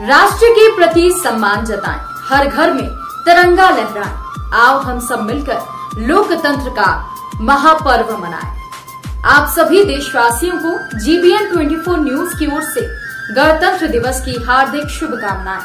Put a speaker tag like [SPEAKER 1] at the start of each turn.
[SPEAKER 1] राष्ट्र के प्रति सम्मान जताएँ। हर घर में तिरंगा लहराएँ। आओ हम सब मिलकर लोकतंत्र का महापर्व मनाएँ। आप सभी देशवासियों को जीबीएन 24 न्यूज़ की ओर से गणतंत्र दिवस की हार्दिक शुभकामनाएँ।